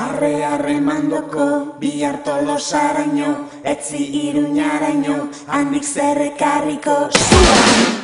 Arre arre mandoko, bi harto losaraino, etzi iruñaraino, handik zerrekarriko, zuan!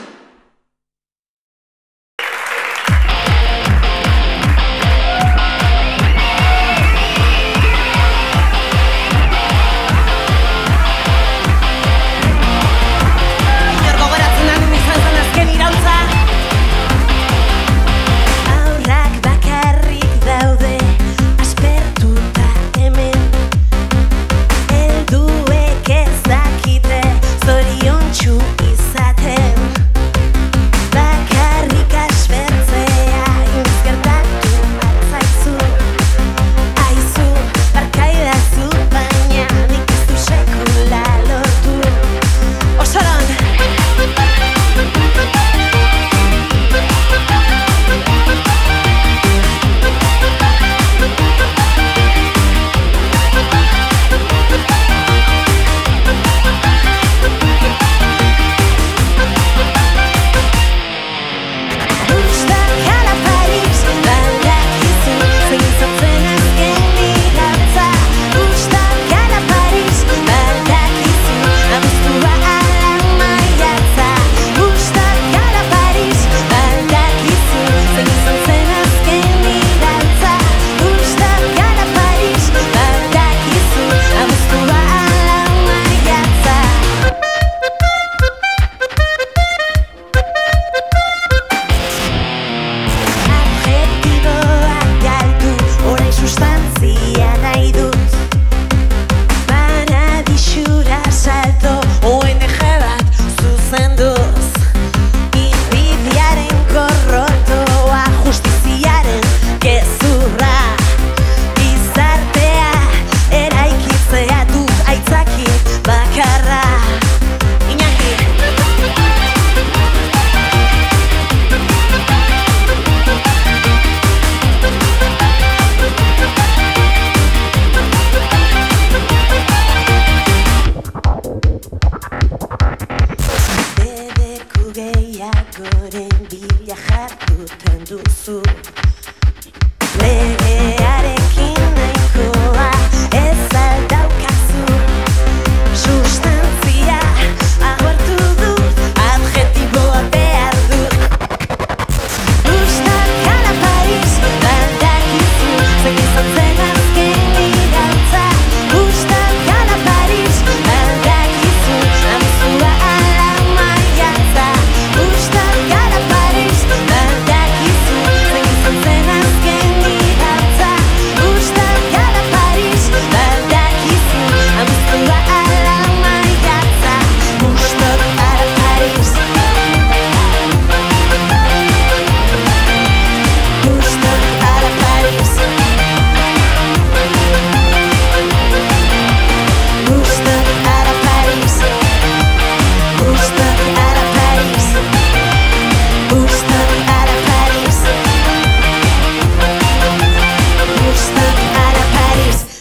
átjárhat után duszul.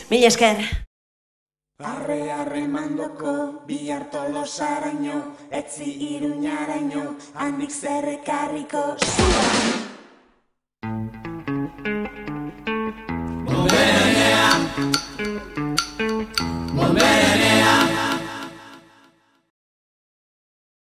Mil esker. Arre arre mandoko, bi harto losaraino, etzi iruñaraino, handik zerrekarriko zuan.